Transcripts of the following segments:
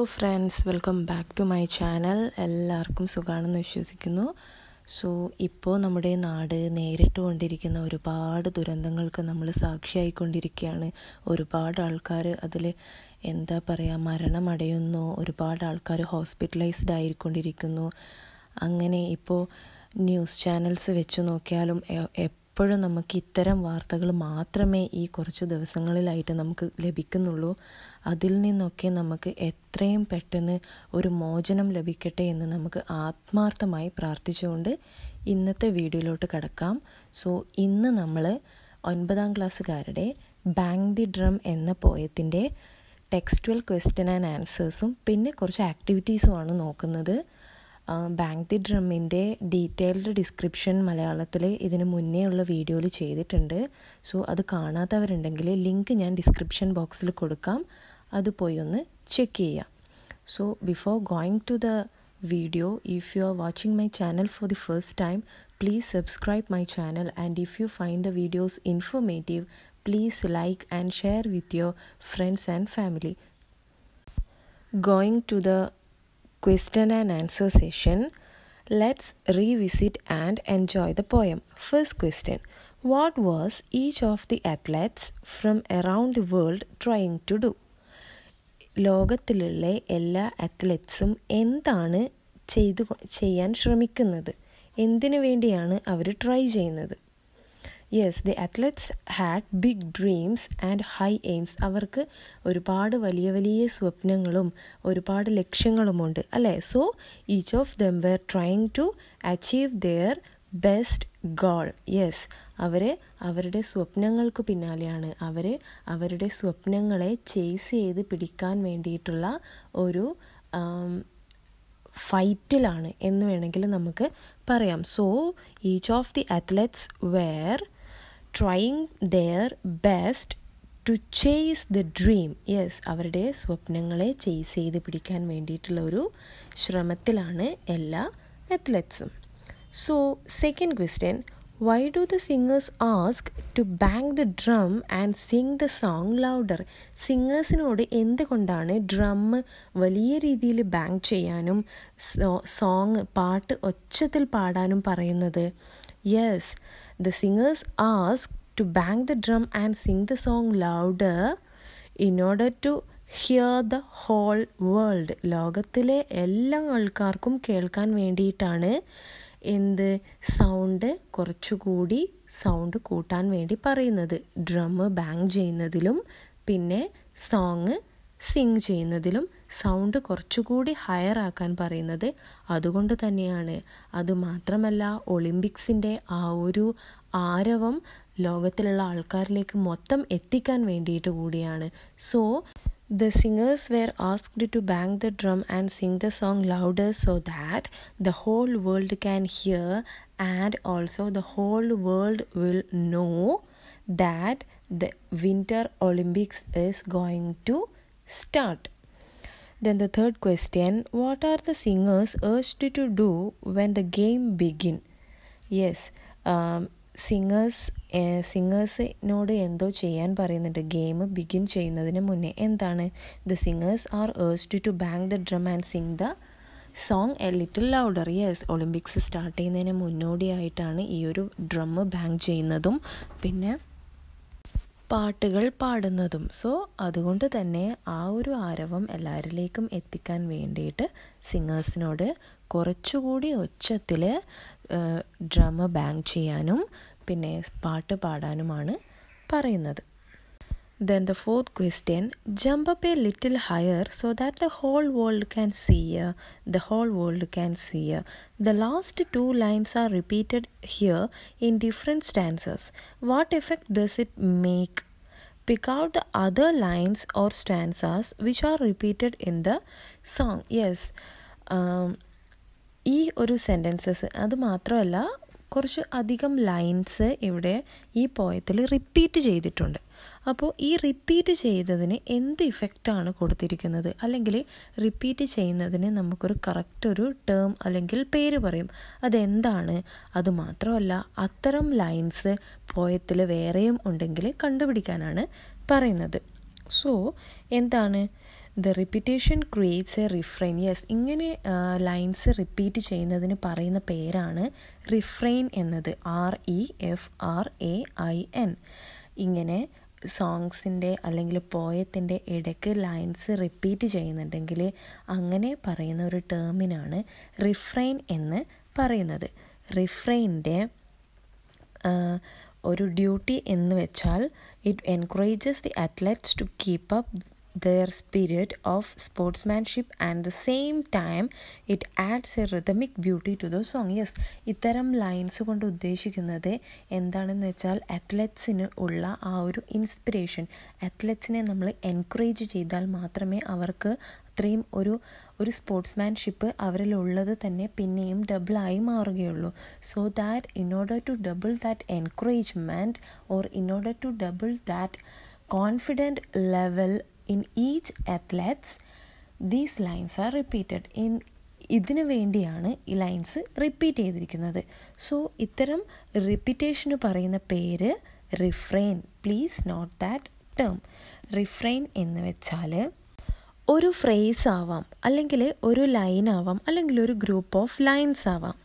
Hello friends welcome back to my channel എല്ലാവർക്കും സുഖമാണെന്ന് വിശ്വസിക്കുന്നു. സോ ഇപ്പോൾ നമ്മുടെ നാട് നേരിട്ട് കൊണ്ടിരിക്കുന്ന ഒരുപാട് ദുരന്തങ്ങൾക്ക് നമ്മൾ സാക്ഷിയായിക്കൊണ്ടിരിക്കുകയാണ്. ഒരുപാട് ആൾക്കാർ അതിൽ എന്താ പറയുക മരണമടയുന്നു. ഒരുപാട് ആൾക്കാർ ഹോസ്പിറ്റലൈസ്ഡ് ആയിക്കൊണ്ടിരിക്കുന്നു. അങ്ങനെ ഇപ്പോൾ ന്യൂസ് ചാനൽസ് വെച്ച് നോക്കിയാലും എപ്പോഴും നമുക്ക് ഇത്തരം വാർത്തകൾ മാത്രമേ ഈ കുറച്ച് ദിവസങ്ങളിലായിട്ട് നമുക്ക് ലഭിക്കുന്നുള്ളൂ. അതിൽ നിന്നൊക്കെ നമുക്ക് എത്രയും പെട്ടെന്ന് ഒരു മോചനം ലഭിക്കട്ടെ എന്ന് നമുക്ക് ആത്മാർത്ഥമായി പ്രാർത്ഥിച്ചുകൊണ്ട് ഇന്നത്തെ വീഡിയോയിലോട്ട് കടക്കാം. സോ ഇന്ന് നമ്മൾ ഒൻപതാം ക്ലാസ്സുകാരുടെ ബാങ്ക് ദി ഡ്രം എന്ന പോയത്തിന്റെ ടെക്സ്റ്റുവൽ ക്വസ്റ്റ്യൻ ആൻഡ് ആൻസേഴ്സും പിന്നെ കുറച്ച് ആക്ടിവിറ്റീസുമാണ് നോക്കുന്നത്. ബാങ്ക് ദി ഡ്രമ്മിന്റെ ഡീറ്റെയിൽഡ് ഡിസ്ക്രിപ്ഷൻ മലയാളത്തിൽ ഇതിന് മുന്നേ ഉള്ള വീഡിയോയിൽ ചെയ്തിട്ടുണ്ട്. സോ അത് കാണാത്തവരുണ്ടെങ്കിൽ ലിങ്ക് ഞാൻ ഡിസ്ക്രിപ്ഷൻ ബോക്സിൽ കൊടുക്കാം. അത് പോയി ഒന്ന് ചെക്ക് ചെയ്യാം. So before going to the video if you are watching my channel for the first time please subscribe my channel and if you find the videos informative please like and share with your friends and family going to the question and answer session, let's revisit and enjoy the poem. First question What was each of the athletes from around the world trying to do? ലോകത്തിലുള്ള എല്ലാ അത്ലറ്റ്സും എന്താണ് ചെയ്തു ചെയ്യാൻ ശ്രമിക്കുന്നത് എന്തിനു വേണ്ടിയാണ് അവർ try ചെയ്യുന്നത് yes the athletes had big dreams and high aims അവർക്ക് ഒരുപാട് വലിയ വലിയ സ്വപ്നങ്ങളും ഒരുപാട് ലക്ഷ്യങ്ങളുമുണ്ട് അല്ലേ? So each of them were trying to achieve their best goal yes അവർ അവരുടെ സ്വപ്നങ്ങൾക്ക് പിന്നാലെയാണ്. അവർ അവരുടെ സ്വപ്നങ്ങളെ ചേസ് ചെയ്ത് പിടിക്കാൻ വേണ്ടിയിട്ടുള്ള ഒരു ഫൈറ്റിലാണ് എന്ന് വേണമെങ്കിൽ നമുക്ക് പറയാം. So each of the athletes were trying their best to chase the dream yes അവരുടെ സ്വപ്നങ്ങളെ ചേസ് ചെയ്ത് പിടിക്കാൻ വേണ്ടിയിട്ടുള്ള ഒരു ശ്രമത്തിലാണ് എല്ലാ അത്ലറ്റ്സും so second question why do the singers ask to bang the drum and sing the song louder സിംഗേഴ്സിനോട് എന്തുകൊണ്ടാണ് drum വലിയ രീതിയിൽ ബാങ്ക് ചെയ്യാനും സോങ് പാട്ട് ഒച്ചത്തിൽ പാടാനും പറയുന്നത്? Yes the singers ask to bang the drum and sing the song louder in order to hear the whole world ലോകത്തിലെ എല്ലാ ആൾക്കാർക്കും കേൾക്കാൻ വേണ്ടിയിട്ടാണ് എന്ത് സൗണ്ട് കുറച്ചുകൂടി സൗണ്ട് കൂട്ടാൻ വേണ്ടി പറയുന്നത്. ഡ്രം ബാങ്ക് ചെയ്യുന്നതിലും പിന്നെ സോങ് സിങ് ചെയ്യുന്നതിലും സൗണ്ട് കുറച്ചുകൂടി ഹയർ ആക്കാൻ പറയുന്നത് അതുകൊണ്ട് തന്നെയാണ്. അതുമാത്രമല്ല ഒളിമ്പിക്സിന്റെ ആ ഒരു ആരവം ലോകത്തിലുള്ള ആൾക്കാരിലേക്ക് മൊത്തം എത്തിക്കാൻ വേണ്ടിയിട്ട് കൂടിയാണ്. So the singers were asked to bang the drum and sing the song louder so that the whole world can hear and also the whole world will know that the winter Olympics is going to start Then the third question What are the singers urged to do when the game begin? Yes, um, singers സിംഗേഴ്സിനോട് എന്തോ ചെയ്യാൻ പറയുന്നുണ്ട്. Game begin ചെയ്യുന്നതിന് മുന്നേ എന്താണ്? The singers are ഏഴ്സ്ഡ് to bang the drum and sing the song a little louder yes Olympics start ചെയ്യുന്നതിന് മുന്നോടിയായിട്ടാണ് ഈ ഒരു ഡ്രം ബാങ്ക് ചെയ്യുന്നതും. പിന്നെ പാട്ടുകൾ പാടുന്നതും. സോ അതുകൊണ്ട് തന്നെ ആ ഒരു ആരവം എല്ലാവരിലേക്കും എത്തിക്കാൻ വേണ്ടിയിട്ട് സിംഗേഴ്സിനോട് കുറച്ചുകൂടി ഒച്ചത്തിൽ ഡ്രം ബാങ് ചെയ്യാനും പിന്നെ പാട്ട് പാടാനുമാണ് പറയുന്നത്. Then the fourth question jump up a little higher so that the whole world can see. The whole world can see. The last two lines are repeated here in different stanzas. What effect does it make? Pick out the other lines or stanzas which are repeated in the song. Yes. Um, ഈ ഒരു sentences അത് മാത്രമല്ല കുറച്ച് അധികം lines ഇവിടെ ഈ പോയത്തിൽ repeat ചെയ്തിട്ടുണ്ട് അപ്പോൾ ഈ റിപ്പീറ്റ് ചെയ്തതിന് എന്ത് ഇഫക്റ്റാണ് കൊടുത്തിരിക്കുന്നത്? അല്ലെങ്കിൽ റിപ്പീറ്റ് ചെയ്യുന്നതിന് നമുക്കൊരു കറക്റ്റ് ഒരു ടേം അല്ലെങ്കിൽ പേര് പറയും. അതെന്താണ്? അതുമാത്രമല്ല അത്തരം ലൈൻസ് പോയത്തിൽ വേറെയും ഉണ്ടെങ്കിൽ കണ്ടുപിടിക്കാനാണ് പറയുന്നത്. സോ എന്താണ്? The repetition creates a refrain yes ഇങ്ങനെ ലൈൻസ് റിപ്പീറ്റ് ചെയ്യുന്നതിന് പറയുന്ന പേരാണ് റിഫ്രെയിൻ എന്നത്. R E F R A I N ഇങ്ങനെ സോങ്സിന്റെ അല്ലെങ്കിൽ പോയത്തിന്റെ ഇടയ്ക്ക് ലൈൻസ് റിപ്പീറ്റ് ചെയ്യുന്നുണ്ടെങ്കിൽ അങ്ങനെ പറയുന്ന ഒരു ടേമിനാണ് റിഫ്രെയിൻ എന്ന് പറയുന്നത്. റിഫ്രെയിന്റെ ഒരു ഡ്യൂട്ടി എന്ന് വെച്ചാൽ it encourages the athletes to keep up their spirit of sportsmanship and the same time it adds a rhythmic beauty to the song yes ഇത്തരം ലൈൻസ് കൊണ്ട് ഉദ്ദേശിക്കുന്നത് എന്താണെന്ന് വെച്ചാൽ അത്ലറ്റ്സിന് ഉള്ള ആ ഒരു ഇൻസ്പിറേഷൻ അത്ലറ്റ്സിനെ നമ്മൾ എൻകറേജ് ചെയ്താൽ മാത്രമേ അവർക്ക് അത്രയും ഒരു ഒരു സ്പോർട്സ്മാൻഷിപ്പ് അവരിലുള്ളത് തന്നെ പിന്നെയും ഡബിളായി മാറുകയുള്ളൂ. So that in order to double that encouragement or in order to double that confident level in each athletes these lines are repeated. In ഇതിനു വേണ്ടിയാണ് ഈ ലൈൻസ് റിപ്പീറ്റ് ചെയ്തിരിക്കുന്നത്. സോ ഇത്തരം റിപ്പീറ്റേഷന് പറയുന്ന പേര് refrain please note that term refrain എന്ന് വെച്ചാൽ ഒരു ഫ്രേസ് ആവാം അല്ലെങ്കിൽ ഒരു ലൈൻ ആവാം അല്ലെങ്കിൽ ഒരു ഗ്രൂപ്പ് ഓഫ് ലൈൻസ് ആവാം.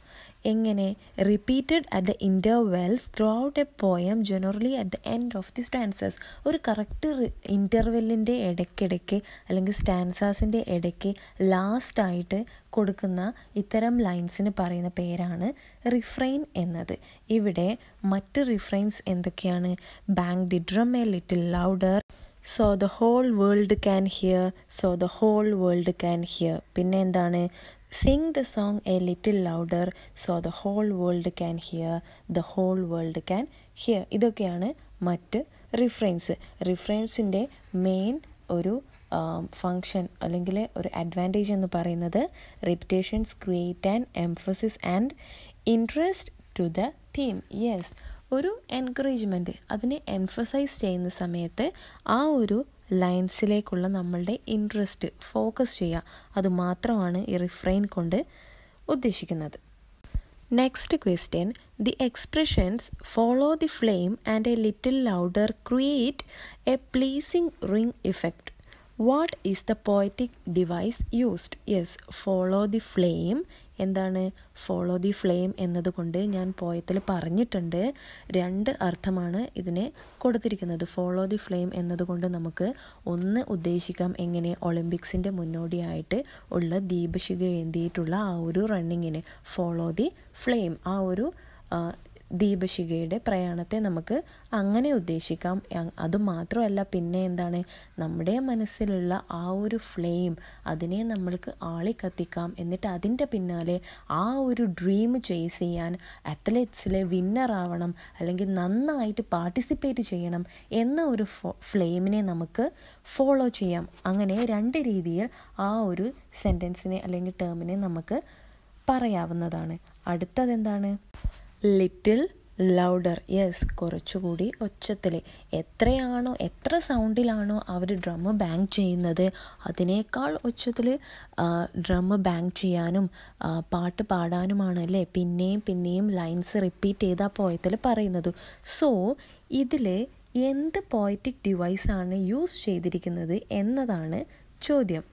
എങ്ങനെ repeated at the intervals throughout a poem generally at the end of the stanzas ഒരു കറക്റ്റ് ഇന്റർവെല്ലിന്റെ ഇടയ്ക്കിടയ്ക്ക് അല്ലെങ്കിൽ സ്റ്റാൻസാസിന്റെ ഇടയ്ക്ക് ലാസ്റ്റായിട്ട് കൊടുക്കുന്ന ഇത്തരം ലൈൻസിന് പറയുന്ന പേരാണ് റിഫ്രെയിൻ എന്നത്. ഇവിടെ മറ്റ് റിഫ്രെയിൻസ് എന്തൊക്കെയാണ്? Bang the drum a little louder so the whole world can hear so the whole world can hear പിന്നെ എന്താണ്? Sing the song a little louder so the whole world can hear the whole world can hear ഇതൊക്കെയാണ് മറ്റ് reference റിഫറൻസിന്റെ main ഒരു function അല്ലെങ്കിൽ ഒരു advantage എന്ന് പറയുന്നത് repetitions create and emphasis and interest to the theme yes ഒരു encouragement അതിനെ എംഫസൈസ് ചെയ്യുന്ന സമയത്ത് ആ ഒരു ലൈൻസിലേക്കുള്ള നമ്മളുടെ ഇൻട്രസ്റ്റ് ഫോക്കസ് ചെയ്യുക. അതുമാത്രമാണ് ഈ റിഫ്രെയിൻ കൊണ്ട് ഉദ്ദേശിക്കുന്നത്. Next question the expressions follow the flame and a little louder create a pleasing ring effect what is the poetic device used yes follow the flame എന്താണ്? ഫോളോ ദി ഫ്ലെയിം എന്നതുകൊണ്ട് ഞാൻ പോയത്തിൽ പറഞ്ഞിട്ടുണ്ട്. രണ്ട് അർത്ഥമാണ് ഇതിനെ കൊടുത്തിരിക്കുന്നത്. ഫോളോ ദി ഫ്ലെയിം എന്നതുകൊണ്ട് നമുക്ക് ഒന്ന് ഉദ്ദേശിക്കാം. എങ്ങനെ? ഒളിമ്പിക്സിന്റെ മുന്നോടിയായിട്ട് ഉള്ള ദീപശിഖ ഏന്തിയിട്ടുള്ള ആ ഒരു റണ്ണിങ്ങിനെ ഫോളോ ദി ഫ്ലെയിം ആ ഒരു ദീപശിഖയുടെ പ്രയാണത്തെ നമുക്ക് അങ്ങനെ ഉദ്ദേശിക്കാം. അതുമാത്രമല്ല പിന്നെ എന്താണ്? നമ്മുടെ മനസ്സിലുള്ള ആ ഒരു ഫ്ലെയിം അതിനെ നമ്മൾക്ക് ആളിക്കത്തിക്കാം. എന്നിട്ട് അതിന്റെ പിന്നാലെ ആ ഒരു ഡ്രീം ചേസ് ചെയ്യാൻ അത്ലറ്റ്സിലെ വിന്നർ ആവണം അല്ലെങ്കിൽ നന്നായിട്ട് പാർട്ടിസിപ്പേറ്റ് ചെയ്യണം എന്ന ഒരു ഫ്ലെയിമിനെ നമുക്ക് ഫോളോ ചെയ്യാം. അങ്ങനെ രണ്ട് രീതിയിൽ ആ ഒരു സെന്റൻസിനെ അല്ലെങ്കിൽ ടേമിനെ നമുക്ക് പറയാവുന്നതാണ്. അടുത്തതെന്താണ്? Little louder. യെസ് കുറച്ചുകൂടി ഒച്ചത്തിൽ എത്രയാണോ എത്ര സൗണ്ടിലാണോ അവർ ഡ്രമ്മ് ബാങ്ക് ചെയ്യുന്നത് അതിനേക്കാൾ ഒച്ചത്തിൽ ഡ്രമ്മ് ബാങ്ക് ചെയ്യാനും പാട്ട് പാടാനുമാണ് അല്ലേ പിന്നെയും പിന്നെയും ലൈൻസ് റിപ്പീറ്റ് ചെയ്ത പോയത്തിൽ പറയുന്നത്. സോ ഇതിൽ എന്ത് പോയറ്റിക് ഡിവൈസാണ് യൂസ് ചെയ്തിരിക്കുന്നത് എന്നതാണ് ചോദ്യം.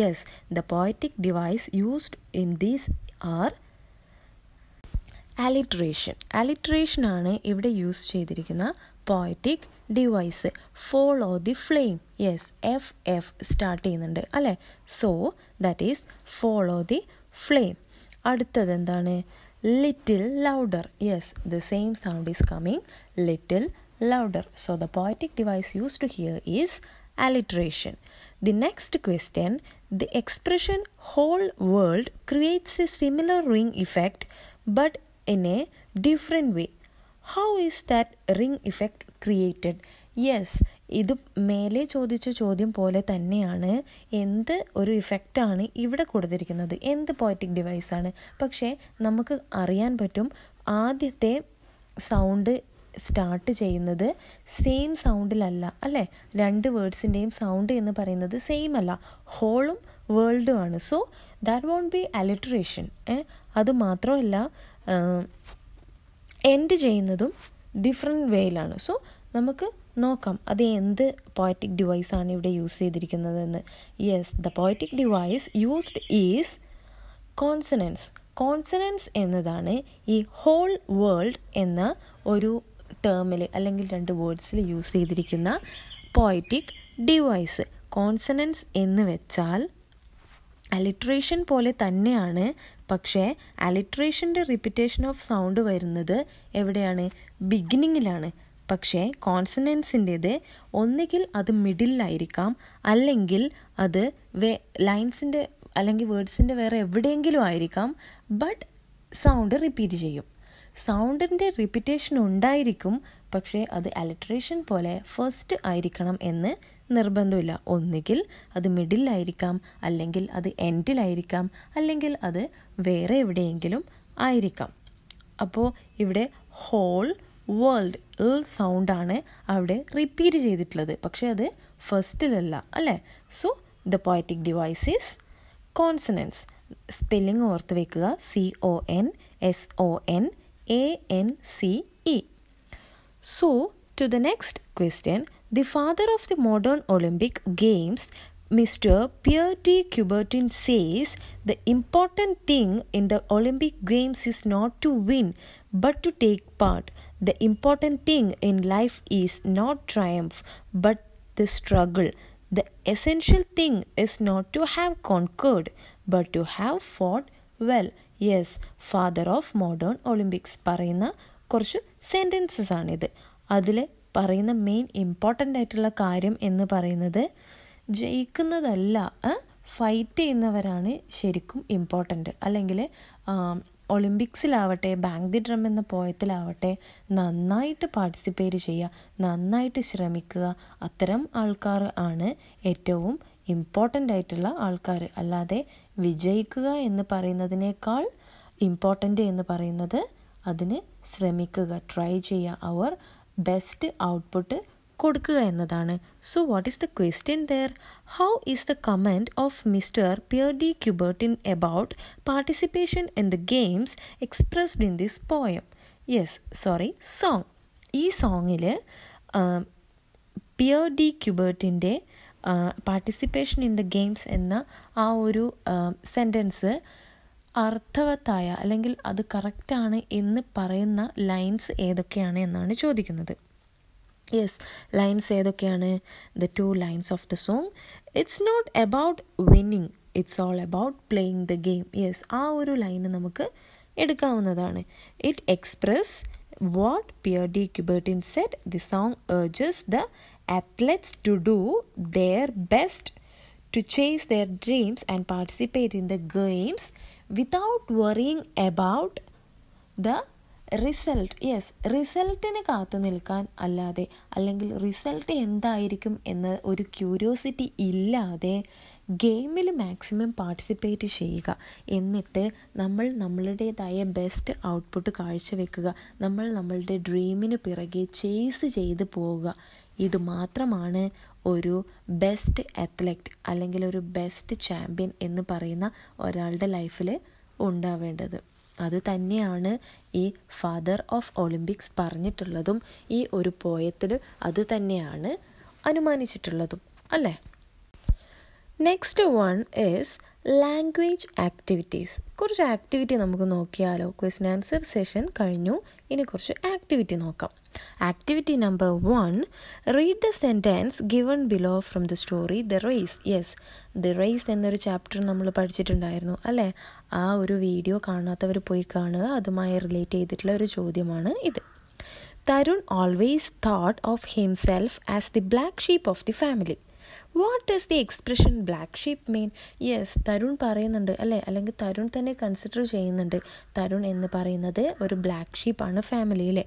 Yes the poetic device used in these are alliteration ആണ് ഇവിടെ യൂസ് ചെയ്തിരിക്കുന്ന poetic device follow the flame yes F F start ചെയ്യുന്നുണ്ട് അല്ലേ? So that is follow the flame അടുത്തത് എന്താണ്? Little louder yes the same sound is coming little louder so the poetic device use to hear is alliteration. The next question. The expression whole world creates a similar ring effect but in a different way. How is that ring effect created? Yes ഇത് മേലെ ചോദിച്ച ചോദ്യം പോലെ തന്നെയാണ്. എന്ത് ഒരു ഇഫക്റ്റാണ് ഇവിടെ കൊടുത്തിരിക്കുന്നത്? എന്ത് പോയറ്റിക് ഡിവൈസാണ് പക്ഷേ നമുക്ക് അറിയാൻ പറ്റും ആദ്യത്തെ സൗണ്ട് സ്റ്റാർട്ട് ചെയ്യുന്നത് സെയിം സൗണ്ടിലല്ല അല്ലേ? രണ്ട് വേർഡ്സിന്റെയും സൗണ്ട് എന്ന് പറയുന്നത് സെയിം അല്ല. ഹോളും വേൾഡും ആണ്. So that won't be alliteration അത് മാത്രമല്ല എൻഡ് ചെയ്യുന്നതും ഡിഫറെന്റ് വേയിലാണ് സോ നമുക്ക് നോക്കാം. അത് എന്ത് പോയറ്റിക് ഡിവൈസാണ് ഇവിടെ use ചെയ്തിരിക്കുന്നതെന്ന്. Yes the poetic device used is consonance consonance എന്നതാണ് ഈ ഹോൾ വേൾഡ് എന്ന ഒരു ടേമിൽ അല്ലെങ്കിൽ രണ്ട് വേർഡ്സിൽ യൂസ് ചെയ്തിരിക്കുന്ന പോയറ്റിക് ഡിവൈസ് കോൺസണൻസ് എന്ന് വെച്ചാൽ അലിട്രേഷൻ പോലെ തന്നെയാണ് പക്ഷേ അലിട്രേഷന്റെ റിപ്പിറ്റേഷൻ ഓഫ് സൗണ്ട് വരുന്നത് എവിടെയാണ്? ബിഗിനിങ്ങിലാണ് പക്ഷേ കോൺസണൻസിന്റേത് ഒന്നുകിൽ അത് മിഡിലായിരിക്കാം അല്ലെങ്കിൽ അത് വേ ലൈൻസിന്റെ അല്ലെങ്കിൽ വേർഡ്സിന്റെ വേറെ എവിടെയെങ്കിലും ആയിരിക്കാം ബട്ട് സൗണ്ട് റിപ്പീറ്റ് ചെയ്യും. സൗണ്ടിന്റെ റിപ്പിറ്റേഷൻ ഉണ്ടായിരിക്കും പക്ഷേ അത് അലിട്രേഷൻ പോലെ ഫസ്റ്റ് ആയിരിക്കണം എന്ന് നിർബന്ധമില്ല. ഒന്നുകിൽ അത് മിഡിലായിരിക്കാം അല്ലെങ്കിൽ അത് എൻഡിലായിരിക്കാം അല്ലെങ്കിൽ അത് വേറെ എവിടെയെങ്കിലും ആയിരിക്കാം. അപ്പോൾ ഇവിടെ ഹോൾ വേൾഡ് സൗണ്ടാണ് അവിടെ റിപ്പീറ്റ് ചെയ്തിട്ടുള്ളത്. പക്ഷേ അത് ഫസ്റ്റിലല്ല അല്ലേ? So the poetic device is consonance spelling ഓർത്ത് വെക്കുക. C O N S O N A N C E so to the next question The father of the modern Olympic games Mr. Pierre de Coubertin says the important thing in the Olympic Games is not to win but to take part. The important thing in life is not triumph but the struggle. The essential thing is not to have conquered but to have fought well. Yes father of modern Olympics പറയുന്ന കുറച്ച് sentences ആണിത് അതിൽ പറയുന്ന main important ആയിട്ടുള്ള കാര്യം എന്ന് പറയുന്നത് ജയിക്കുന്നതല്ല fight ചെയ്യുന്നവരാണ് ശരിക്കും ഇമ്പോർട്ടന്റ് അല്ലെങ്കിൽ ഒളിമ്പിക്സിലാവട്ടെ ബാങ്ക് ദി ഡ്രം എന്ന പോയത്തിലാവട്ടെ നന്നായിട്ട് പാർട്ടിസിപ്പേറ്റ് ചെയ്യുക നന്നായിട്ട് ശ്രമിക്കുക അത്തരം ആൾക്കാർ ആണ് ഏറ്റവും ഇമ്പോർട്ടന്റ് ആയിട്ടുള്ള ആൾക്കാർ. അല്ലാതെ വിജയിക്കുക എന്ന് പറയുന്നതിനേക്കാൾ ഇമ്പോർട്ടന്റ് എന്ന് പറയുന്നത് അതിന് ശ്രമിക്കുക ട്രൈ ചെയ്യുക. അവർ ബെസ്റ്റ് ഔട്ട്പുട്ട് കൊടുക്കുക എന്നതാണ്. So what is the question there how is the comment of mister Pierre de Coubertin about participation in the games expressed in this poem yes sorry song ഈ സോങ്ങിൽ പിയർ ഡി ക്യൂബർട്ടിന്റെ participation in the games എന്ന ആ ഒരു sentence അർത്ഥവത്തായ അല്ലെങ്കിൽ അത് കറക്റ്റാണ് എന്ന് പറയുന്ന ലൈൻസ് ഏതൊക്കെയാണ് എന്നാണ് ചോദിക്കുന്നത്. യെസ് ലൈൻസ് ഏതൊക്കെയാണ്? The two lines of the song it's not about winning it's all about playing the game yes ആ ഒരു ലൈന് നമുക്ക് എടുക്കാവുന്നതാണ്. It express what Pierre de Coubertin set the song urges the athletes to do their best to chase their dreams and participate in the games. Without worrying about the result yes റിസൾട്ടിന് കാത്തു നിൽക്കാൻ അല്ലാതെ അല്ലെങ്കിൽ result എന്തായിരിക്കും എന്ന ഒരു curiosity ഇല്ലാതെ ഗെയിമിൽ maximum participate ചെയ്യുക. എന്നിട്ട് നമ്മൾ നമ്മളുടേതായ ബെസ്റ്റ് ഔട്ട്പുട്ട് കാഴ്ചവെക്കുക. നമ്മൾ നമ്മളുടെ ഡ്രീമിന് പിറകെ ചേസ് ചെയ്ത് പോവുക. ഇത് മാത്രമാണ് ഒരു ബെസ്റ്റ് അത്ലറ്റ് അല്ലെങ്കിൽ ഒരു ബെസ്റ്റ് ചാമ്പ്യൻ എന്ന് പറയുന്ന ഒരാളുടെ ലൈഫിൽ ഉണ്ടാവേണ്ടത്. അത് തന്നെയാണ് ഈ ഫാദർ ഓഫ് ഒളിമ്പിക്സ് പറഞ്ഞിട്ടുള്ളതും ഈ ഒരു പോയത്തിൽ അത് തന്നെയാണ് അനുമാനിച്ചിട്ടുള്ളതും അല്ലേ? Next one is language activities കുറച്ച് ആക്ടിവിറ്റി നമുക്ക് നോക്കിയാലോ. ക്വസ്റ്റൻ ആൻസർ സെഷൻ കഴിഞ്ഞു. ഇനി കുറച്ച് ആക്ടിവിറ്റി നോക്കാം. Activity number one read the sentence given below from the story the race yes the race എന്നൊരു ചാപ്റ്റർ നമ്മൾ പഠിച്ചിട്ടുണ്ടായിരുന്നു അല്ലേ? ആ ഒരു വീഡിയോ കാണാത്തവർ പോയി കാണുക. അതുമായി റിലേറ്റ് ചെയ്തിട്ടുള്ള ഒരു ചോദ്യമാണ് ഇത്. Tarun always thought of himself as the black sheep of the family what is the expression black sheep mean yes Tarun പറയുന്നുണ്ട് അല്ലേ? അല്ലെങ്കിൽ തരുൺ തന്നെ കൺസിഡർ ചെയ്യുന്നുണ്ട്. തരുൺ എന്ന് പറയുന്നത് ഒരു ബ്ലാക്ക് ഷീപ്പാണ് ഫാമിലിയിലെ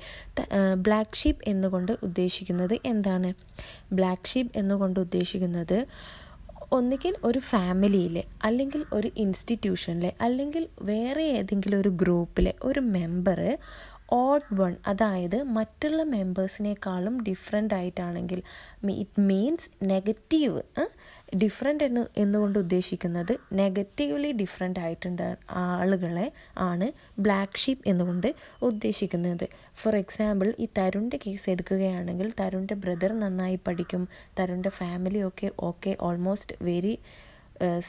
ബ്ലാക്ക് ഷീപ്പ് എന്നുകൊണ്ട് ഉദ്ദേശിക്കുന്നത് എന്താണ്? ബ്ലാക്ക് ഷീപ്പ് എന്നുകൊണ്ട് ഉദ്ദേശിക്കുന്നത് ഒന്നുകിൽ ഒരു ഫാമിലിയിലെ അല്ലെങ്കിൽ ഒരു ഇൻസ്റ്റിറ്റ്യൂഷനിലെ അല്ലെങ്കിൽ വേറെ ഏതെങ്കിലും ഒരു ഗ്രൂപ്പിലെ ഒരു മെമ്പർ ഓഡ് വൺ അതായത് മറ്റുള്ള മെമ്പേഴ്സിനേക്കാളും ഡിഫറെന്റ് ആയിട്ടാണെങ്കിൽ ഇറ്റ് മീൻസ് നെഗറ്റീവ് ഡിഫറെന്റ് എന്ന് എന്നുകൊണ്ട് ഉദ്ദേശിക്കുന്നത് നെഗറ്റീവ്ലി ഡിഫറെന്റ് ആയിട്ടുണ്ട് ആളുകളെ ആണ് ബ്ലാക്ക് ഷീപ്പ് എന്നുകൊണ്ട് ഉദ്ദേശിക്കുന്നത്. ഫോർ എക്സാമ്പിൾ ഈ തരുണിന്റെ കേസ് എടുക്കുകയാണെങ്കിൽ തരുണിന്റെ ബ്രദർ നന്നായി പഠിക്കും തരുണിന്റെ ഫാമിലി ഒക്കെ ഓക്കെ ഓൾമോസ്റ്റ് വെരി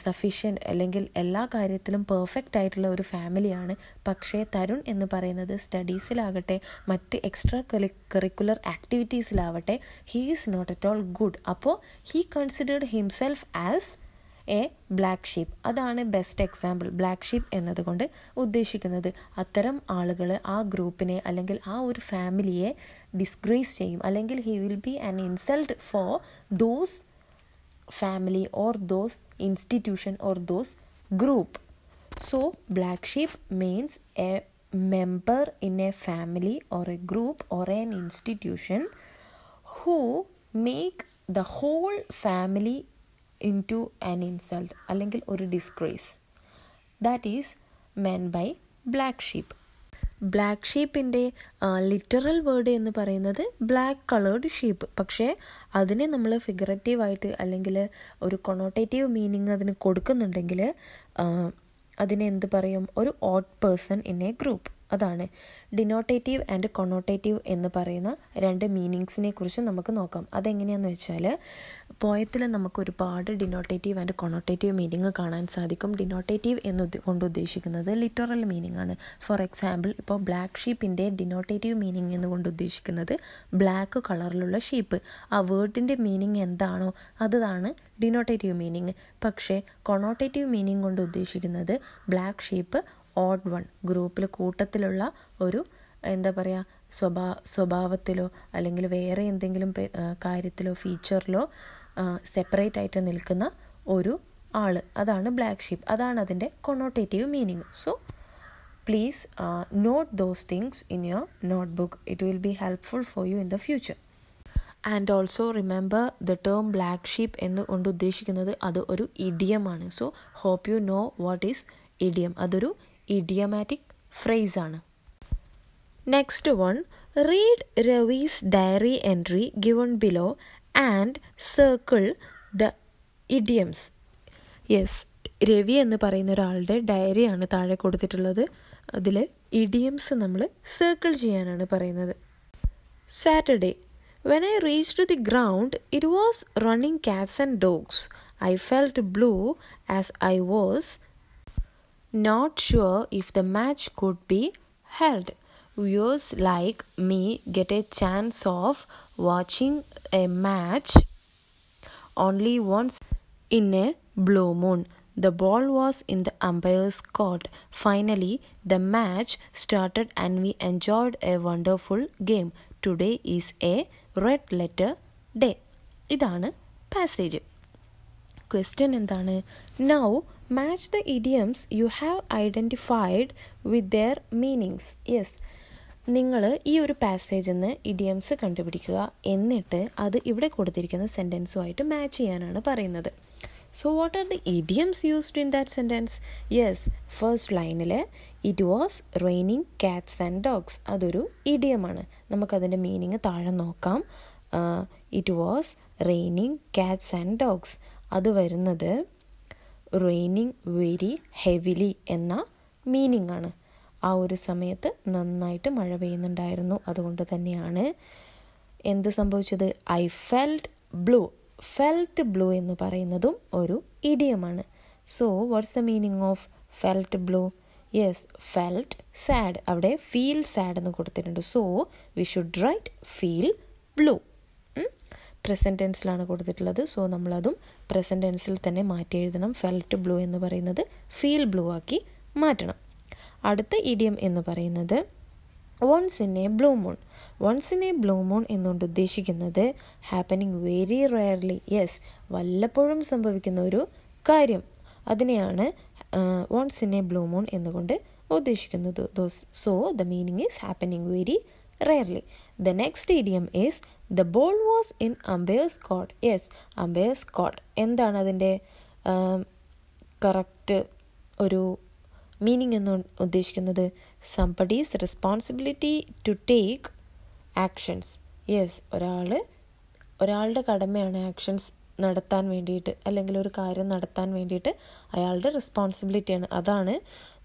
സഫീഷ്യന്റ് അല്ലെങ്കിൽ എല്ലാ കാര്യത്തിലും പെർഫെക്റ്റ് ആയിട്ടുള്ള ഒരു ഫാമിലിയാണ് പക്ഷേ തരുൺ എന്ന് പറയുന്നത് സ്റ്റഡീസിലാകട്ടെ മറ്റ് extra Kali curricular ആക്ടിവിറ്റീസിലാവട്ടെ he is not at all good അപ്പോൾ he considered himself as a black sheep അതാണ് ബെസ്റ്റ് എക്സാമ്പിൾ ബ്ലാക്ക് ഷീപ്പ് എന്നതുകൊണ്ട് ഉദ്ദേശിക്കുന്നത്. അത്തരം ആളുകൾ ആ ഗ്രൂപ്പിനെ അല്ലെങ്കിൽ ആ ഒരു ഫാമിലിയെ ഡിസ്ഗ്രേസ് ചെയ്യും. അല്ലെങ്കിൽ he will be an insult for those family or those institution or those group so black sheep means a member in a family or a group or an institution who make the whole family into an insult അല്ലെങ്കിൽ ഒരു disgrace that is men by black sheep Black ഷീപ്പിന്റെ literal word എന്ന് പറയുന്നത് black coloured sheep പക്ഷേ അതിനെ നമ്മൾ ഫിഗറേറ്റീവായിട്ട് അല്ലെങ്കിൽ ഒരു connotative meaning അതിന് കൊടുക്കുന്നുണ്ടെങ്കിൽ അതിനെ എന്ത് പറയും? ഒരു odd person in a group അതാണ്. ഡിനോട്ടേറ്റീവ് ആൻഡ് കൊണോട്ടേറ്റീവ് എന്ന് പറയുന്ന രണ്ട് മീനിങ്സിനെ കുറിച്ച് നമുക്ക് നോക്കാം. അതെങ്ങനെയാണെന്ന് വെച്ചാൽ പോയത്തിൽ നമുക്ക് ഒരുപാട് ഡിനോട്ടേറ്റീവ് ആൻഡ് കൊണോട്ടേറ്റീവ് മീനിങ് കാണാൻ സാധിക്കും. ഡിനോട്ടേറ്റീവ് എന്ന് കൊണ്ട് ഉദ്ദേശിക്കുന്നത് ലിറ്ററൽ മീനിങ് ആണ്. ഫോർ എക്സാമ്പിൾ ഇപ്പോൾ ബ്ലാക്ക് ഷീപ്പിന്റെ ഡിനോട്ടേറ്റീവ് മീനിങ് എന്നുകൊണ്ട് ഉദ്ദേശിക്കുന്നത് ബ്ലാക്ക് കളറിലുള്ള ഷീപ്പ് ആ വേർഡിന്റെ മീനിങ് എന്താണോ അതാണ് ഡിനോട്ടേറ്റീവ് മീനിങ് പക്ഷേ കൊണോട്ടേറ്റീവ് മീനിങ് കൊണ്ട് ഉദ്ദേശിക്കുന്നത് ബ്ലാക്ക് ഷീപ്പ് ഓഡ് വൺ ഗ്രൂപ്പിൽ കൂട്ടത്തിലുള്ള ഒരു എന്താ പറയുക സ്വഭാ സ്വഭാവത്തിലോ അല്ലെങ്കിൽ വേറെ എന്തെങ്കിലും കാര്യത്തിലോ ഫീച്ചറിലോ സെപ്പറേറ്റ് ആയിട്ട് നിൽക്കുന്ന ഒരു ആൾ അതാണ് ബ്ലാക്ക് ഷീപ്പ് അതാണ് അതിന്റെ connotative meaning so please note those things in your notebook it will be helpful for you in the future and also remember the term black sheep എന്ന് കൊണ്ട് ഉദ്ദേശിക്കുന്നത് അത് ഒരു ഇഡിയമാണ്. So hope you know what is idiom അതൊരു idiomatic phrase ആണ്. Next one read Ravi's diary entry given below and circle the idioms yes Ravi എന്ന് പറയുന്ന ഒരാളുടെ ഡയറിയാണ് താഴെ കൊടുത്തിട്ടുള്ളത്. അതിൽ ഇഡിയംസ് നമ്മൾ സർക്കിൾ ചെയ്യാനാണ് പറയുന്നത്. Saturday when I reach to the ground it was running cats and dogs I felt blue as I was not sure if the match could be held. Viewers like me get a chance of watching a match only once in a blue moon. The ball was in the umpire's court. Finally, the match started and we enjoyed a wonderful game. Today is a red letter day. ഇതാണ് passage question എന്താണ് now Match the idioms you have identified with their meanings yes നിങ്ങൾ ഈ ഒരു പാസേജിൽ നിന്ന് idioms കണ്ടുപിടിക്കുക. എന്നിട്ട് അത് ഇവിടെ കൊടുത്തിരിക്കുന്ന സെന്റൻസുമായിട്ട് മാച്ച് ചെയ്യാനാണ് പറയുന്നത്. So what are the idioms used in that sentence yes first ലൈനിൽ it was raining cats and dogs അതൊരു ഇഡിയമാണ് നമുക്കതിന്റെ മീനിങ് താഴെ നോക്കാം. It was raining cats and dogs അത് വരുന്നത് റെയിനിങ് വെരി ഹെവിലി എന്ന മീനിങ് ആണ്. ആ ഒരു സമയത്ത് നന്നായിട്ട് മഴ പെയ്യുന്നുണ്ടായിരുന്നു. അതുകൊണ്ട് തന്നെയാണ് എന്ത് സംഭവിച്ചത്? I felt blue felt blue എന്ന് പറയുന്നതും ഒരു ഇഡിയമാണ് so what's the meaning of felt blue yes felt sad അവിടെ ഫീൽ സാഡ് എന്ന് കൊടുത്തിട്ടുണ്ട്. So we should write feel blue present ടെൻസിലാണ് കൊടുത്തിട്ടുള്ളത്. സോ നമ്മളതും പ്രസന്റ് ടെൻസിൽ തന്നെ മാറ്റി എഴുതണം. ഫെൽറ്റ് ബ്ലൂ എന്ന് പറയുന്നത് ഫീൽ ബ്ലൂ ആക്കി മാറ്റണം. അടുത്ത ഇഡിയം എന്ന് പറയുന്നത് once in a blue moon once in a blue moon എന്നുകൊണ്ട് ഉദ്ദേശിക്കുന്നത് ഹാപ്പനിങ് വെരി റെയർലി യെസ് വല്ലപ്പോഴും സംഭവിക്കുന്ന ഒരു കാര്യം. അതിനെയാണ് once in a blue moon എന്നുകൊണ്ട് ഉദ്ദേശിക്കുന്നത്. So the meaning is happening very rarely The next idiom is the ball was in umpire's court. Yes, umpire's court. എന്താണ് അതിന്റെ കറക്റ്റ് ഒരു മീനിങ് എന്ന് ഉദ്ദേശിക്കുന്നത് somebody's responsibility to take actions yes ഒരാൾ ഒരാളുടെ കടമയാണ് ആക്ഷൻസ് നടത്താൻ വേണ്ടിയിട്ട് അല്ലെങ്കിൽ ഒരു കാര്യം നടത്താൻ വേണ്ടിയിട്ട് അയാളുടെ റെസ്പോൺസിബിലിറ്റിയാണ് അതാണ്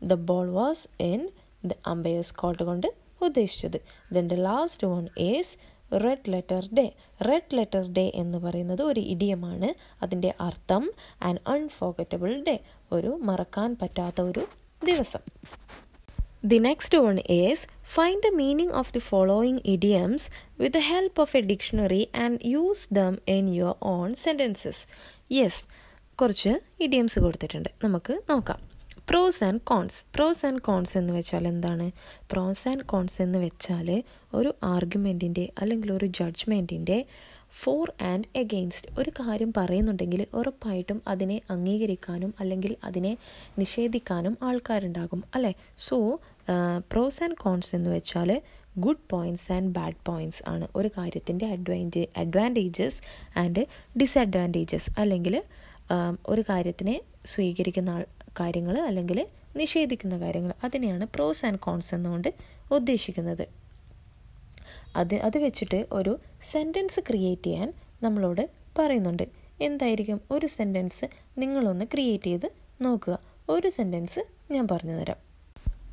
the ball was in the umpire's court കൊണ്ട് ഉദ്ദേശിച്ചത്. Then the last one is red letter day red letter day എന്ന് പറയുന്നത് ഒരു ഇടിയമാണ്. അതിന്റെ അർത്ഥം ആൻ അൺഫോർഗറ്റബിൾ ഡേ ഒരു മറക്കാൻ പറ്റാത്ത ഒരു ദിവസം. The next one is find the meaning of the following idioms with the help of a dictionary and use them in your own sentences yes കുറച്ച് ഇഡിയംസ് കൊടുത്തിട്ടുണ്ട്. നമുക്ക് നോക്കാം. Pros and cons pros and cons എന്ന് വെച്ചാൽ എന്താണ്? Pros and cons എന്ന് വെച്ചാൽ ഒരു ആർഗ്യുമെന്റിന്റെ അല്ലെങ്കിൽ ഒരു ജഡ്ജ്മെന്റിന്റെ ഫോർ ആൻഡ് എഗെയിൻസ്റ്റ് ഒരു കാര്യം പറയുന്നുണ്ടെങ്കിൽ ഉറപ്പായിട്ടും അതിനെ അംഗീകരിക്കാനും അല്ലെങ്കിൽ അതിനെ നിഷേധിക്കാനും ആൾക്കാരുണ്ടാകും അല്ലേ? സോ പ്രോസ് ആൻഡ് കോൺസ് എന്ന് വെച്ചാൽ good points and bad points ആണ് ഒരു കാര്യത്തിന്റെ അഡ്വാന്റേ അഡ്വാന്റേജസ് ആൻഡ് ഡിസഡ്വാന്റേജസ് അല്ലെങ്കിൽ ഒരു കാര്യത്തിനെ സ്വീകരിക്കുന്ന ആൾ കാര്യങ്ങൾ അല്ലെങ്കിൽ നിഷേധിക്കുന്ന കാര്യങ്ങൾ അതിനെയാണ് പ്രോസ് ആൻഡ് കോൺസ് എന്നുകൊണ്ട് ഉദ്ദേശിക്കുന്നത്. അത് അത് വെച്ചിട്ട് ഒരു സെന്റൻസ് ക്രിയേറ്റ് ചെയ്യാൻ നമ്മളോട് പറയുന്നുണ്ട്. എന്തായിരിക്കും? ഒരു സെന്റൻസ് നിങ്ങളൊന്ന് ക്രിയേറ്റ് ചെയ്ത് നോക്കുക. ഒരു സെന്റൻസ് ഞാൻ പറഞ്ഞു തരാം.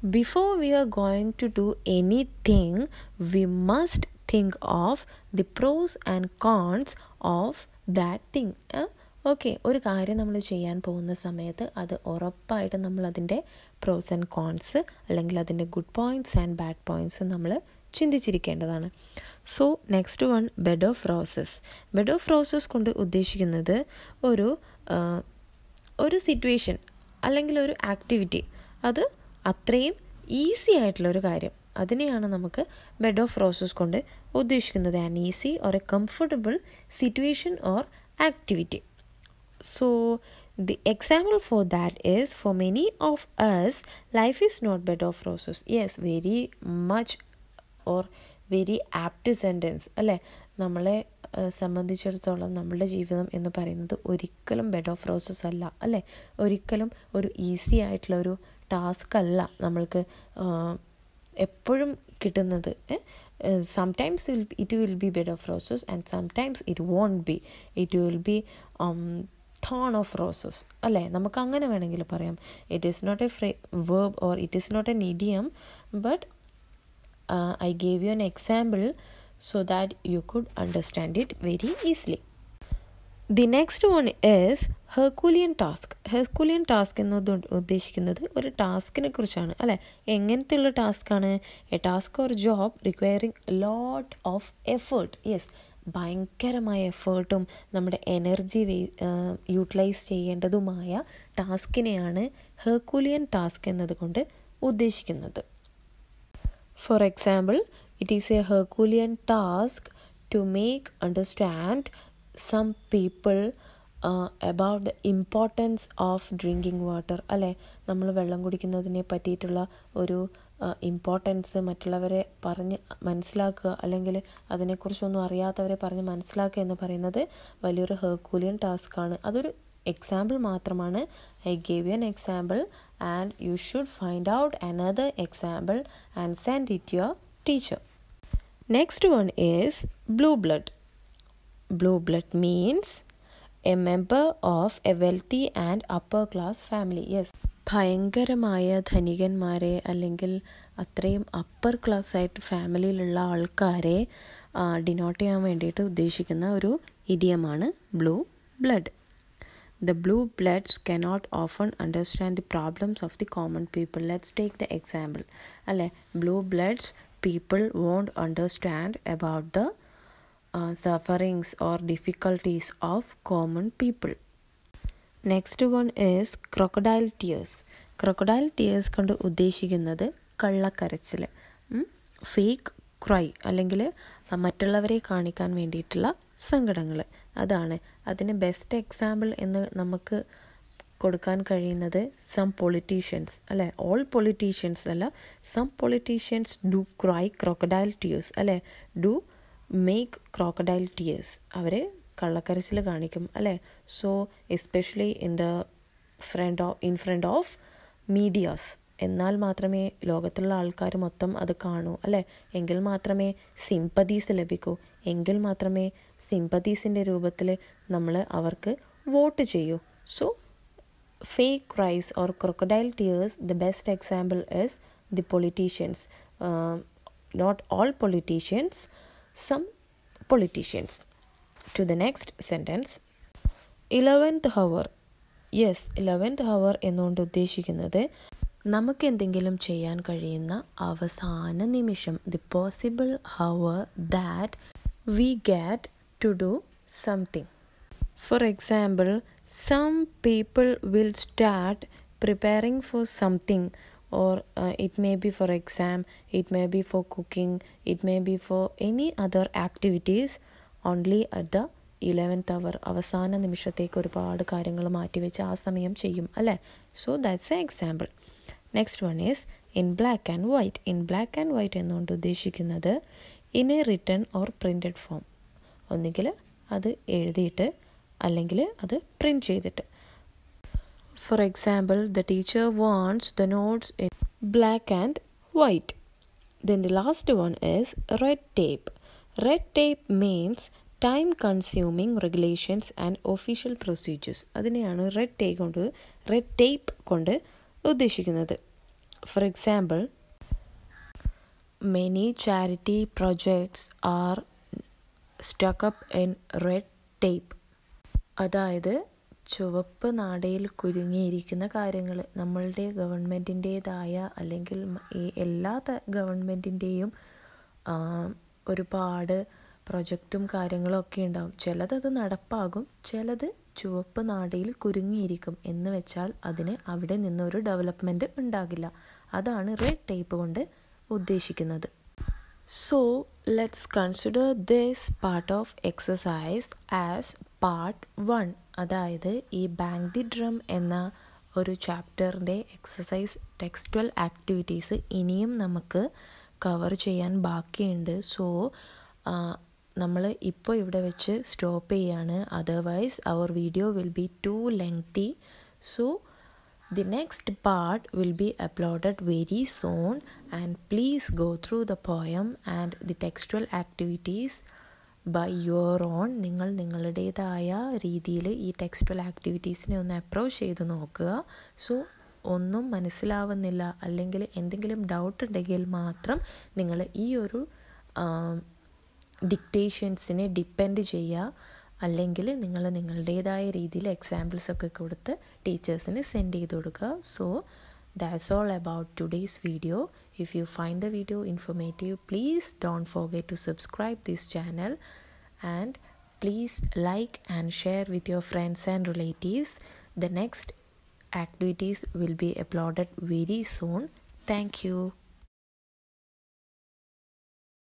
Before we are going to do anything we must think of the pros and cons of that thing okay ഒരു കാര്യം നമ്മൾ ചെയ്യാൻ പോകുന്ന സമയത്ത് അത് ഉറപ്പായിട്ട് നമ്മൾ അതിന്റെ പ്രോസ് ആൻഡ് കോൺസ് അല്ലെങ്കിൽ അതിന്റെ good points and bad points നമ്മൾ ചിന്തിച്ചിരിക്കേണ്ടതാണ്. So next one bed of roses bed of roses കൊണ്ട് ഉദ്ദേശിക്കുന്നത് ഒരു ഒരു സിറ്റുവേഷൻ അല്ലെങ്കിൽ ഒരു ആക്ടിവിറ്റി അത് അത്രയും ഈസി ആയിട്ടുള്ളൊരു കാര്യം. അതിനെയാണ് നമുക്ക് ബെഡ് ഓഫ് റോസസ് കൊണ്ട് ഉദ്ദേശിക്കുന്നത്. An easy or a comfortable situation or activity so the example for that is for many of us life is not bed of roses. Yes very much or very apt sentence അല്ലേ? നമ്മളെ സംബന്ധിച്ചിടത്തോളം നമ്മളുടെ ജീവിതം എന്ന് പറയുന്നത് ഒരിക്കലും bed of roses അല്ല അല്ലേ? ഒരിക്കലും ഒരു ഈസി ആയിട്ടുള്ള ഒരു ടാസ്ക് അല്ല നമ്മൾക്ക് എപ്പോഴും കിട്ടുന്നത് sometimes it will be bed of roses and sometimes it won't be it will be thorn of roses അല്ലേ? നമുക്ക് അങ്ങനെ വേണമെങ്കിൽ പറയാം. It is not a phrase verb or it is not an idiom but I gave you an example so that you could understand it very easily the next one is Herculean task Herculean task എന്നത് ഉദ്ദേശിക്കുന്നത് ഒരു ടാസ്കിനെ കുറിച്ചാണ് അല്ലേ? എങ്ങനത്തെയുള്ള ടാസ്ക്കാണ് a task or job requiring lot of effort yes ഭയങ്കരമായ എഫേർട്ടും നമ്മുടെ എനർജി വേ യൂട്ടിലൈസ് ചെയ്യേണ്ടതുമായ ടാസ്കിനെയാണ് ഹെർക്കുലിയൻ ടാസ്ക് എന്നതുകൊണ്ട് ഉദ്ദേശിക്കുന്നത്. For example it is a Herculean task to make understand some people about the importance of drinking water അല്ലേ? നമ്മൾ വെള്ളം കുടിക്കുന്നതിനെ പറ്റിയിട്ടുള്ള ഒരു ഇമ്പോർട്ടൻസ് മറ്റുള്ളവരെ പറഞ്ഞ് മനസ്സിലാക്കുക അല്ലെങ്കിൽ അതിനെക്കുറിച്ചൊന്നും അറിയാത്തവരെ പറഞ്ഞ് മനസ്സിലാക്കുക എന്ന് പറയുന്നത് വലിയൊരു ഹെർക്കൂലിയൻ ടാസ്ക്കാണ് അതൊരു എക്സാമ്പിൾ മാത്രമാണ്. I gave you an example and you should find out another example and send it your teacher next one is blue blood blue blood means a member of a wealthy and upper class family yes ഭയങ്കരമായ ധനികന്മാരെ അല്ലെങ്കിൽ അത്രയും upper class ആയിട്ട് ഫാമിലിയിലുള്ള ആൾക്കാരെ denote ചെയ്യാൻ വേണ്ടിയിട്ട് ഉദ്ദേശിക്കുന്ന ഒരു ഇഡിയമാണ് blue blood the blue bloods cannot often understand the problems of the common people let's take the example അല്ലേ? Blue bloods people won't understand about the sufferings or difficulties of common people next one is crocodile tears crocodile tears കൊണ്ട് ഉദ്ദേശിക്കുന്നത് കള്ളക്കരച്ചിൽ fake cry അല്ലെങ്കിൽ മറ്റുള്ളവരെ കാണിക്കാൻ വേണ്ടിയിട്ടുള്ള സങ്കടങ്ങൾ അതാണ്. അതിന് ബെസ്റ്റ് എക്സാമ്പിൾ എന്ന് നമുക്ക് കൊടുക്കാൻ കഴിയുന്നത് സം പൊളിറ്റീഷ്യൻസ് അല്ലെ? ഓൾ പൊളിറ്റീഷ്യൻസ് അല്ല. Some politicians do cry crocodile tears അല്ലെ? ഡു മേക്ക് ക്രോക്കഡൈൽ ടിയേഴ്സ് അവർ കള്ളക്കരച്ചിൽ കാണിക്കും അല്ലേ? So especially in the front of in front of medias എന്നാൽ മാത്രമേ ലോകത്തുള്ള ആൾക്കാർ മൊത്തം അത് കാണൂ അല്ലേ? എങ്കിൽ മാത്രമേ സിമ്പതീസ് ലഭിക്കൂ. എങ്കിൽ മാത്രമേ സിമ്പതീസിന്റെ രൂപത്തിൽ നമ്മൾ അവർക്ക് വോട്ട് ചെയ്യൂ. So fake cries or crocodile tears the best example is the politicians not all politicians some politicians to the next sentence 11th hour yes eleventh hour എന്നുകൊണ്ട് ഉദ്ദേശിക്കുന്നത് നമുക്ക് എന്തെങ്കിലും ചെയ്യാൻ കഴിയുന്ന അവസാന നിമിഷം the possible hour that we got to do something example, some people will start preparing for something, or uh, it may be for exam, it may be for cooking, it may be for any other activities only at the eleventh hour അവസാന നിമിഷത്തേക്ക് ഒരുപാട് കാര്യങ്ങൾ മാറ്റിവെച്ച് ആ സമയം ചെയ്യും അല്ലേ? So that's a example next one is in black and white in black and white എന്നുകൊണ്ട് ഉദ്ദേശിക്കുന്നത് in a return or printed form ഒന്നുകിൽ അത് എഴുതിയിട്ട് അല്ലെങ്കിൽ അത് പ്രിന്റ് ചെയ്തിട്ട്. For example the teacher wants the notes in black and white then the last one is red tape red tape means time consuming regulations and official procedures അതിനെയാണ് red tape കൊണ്ട് red tape കൊണ്ട് ഉദ്ദേശിക്കുന്നത്. For example many charity projects are stuck up in red tape അതായത് ചുവപ്പ് നാടയിൽ കുരുങ്ങിയിരിക്കുന്ന കാര്യങ്ങൾ നമ്മളുടെ ഗവൺമെന്റിന്റേതായ അല്ലെങ്കിൽ എല്ലാ ഗവൺമെന്റിന്റെയും ഒരുപാട് പ്രൊജക്റ്റും കാര്യങ്ങളും ഒക്കെ ഉണ്ടാവും. ചിലതത് നടപ്പാകും ചിലത് ചുവപ്പ് നാടിയിൽ കുരുങ്ങിയിരിക്കും എന്ന് വെച്ചാൽ അതിന് അവിടെ നിന്നൊരു ഡെവലപ്മെന്റ് ഉണ്ടാകില്ല. അതാണ് റെഡ് ടേപ്പ് കൊണ്ട് ഉദ്ദേശിക്കുന്നത്. So let's consider this part of exercise as part one അതായത് ഈ ബാങ്ക് ദി ഡ്രം എന്ന ഒരു ചാപ്റ്ററിന്റെ എക്സസൈസ് ടെക്സ്റ്റൽ ആക്ടിവിറ്റീസ് ഇനിയും നമുക്ക് കവർ ചെയ്യാൻ ബാക്കിയുണ്ട്. സോ നമ്മൾ ഇപ്പോൾ ഇവിടെ വെച്ച് സ്റ്റോപ്പ് ചെയ്യാണ്. Otherwise our video will be too lengthy so the next part will be uploaded very soon. And please go through the poem and the textual activities by your own നിങ്ങൾ നിങ്ങളുടേതായ രീതിയിൽ ഈ textual ആക്ടിവിറ്റീസിനെ ഒന്ന് approach ചെയ്ത് നോക്കുക. So ഒന്നും മനസ്സിലാവുന്നില്ല അല്ലെങ്കിൽ എന്തെങ്കിലും ഡൗട്ട് ഉണ്ടെങ്കിൽ മാത്രം നിങ്ങൾ ഈ ഒരു ഡിക്റ്റേഷൻസിനെ ഡിപ്പെൻഡ് ചെയ്യുക. അല്ലെങ്കിൽ നിങ്ങൾ നിങ്ങളുടേതായ രീതിയിൽ എക്സാമ്പിൾസ് ഒക്കെ കൊടുത്ത് ടീച്ചേഴ്സിന് സെൻഡ് ചെയ്ത് കൊടുക്കുക. So that's all about today's video if you find the video informative please don't forget to subscribe this channel and please like and share with your friends and relatives the next activities will be uploaded very soon. Thank you